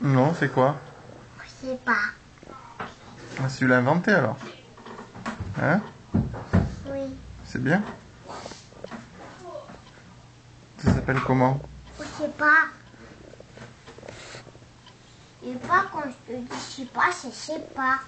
Non, c'est quoi? Je sais pas. Ah, si tu l'as inventé alors Hein? Oui. C'est bien Ça s'appelle comment? Je sais pas. Et pas quand je te dis sais pas, je sais pas.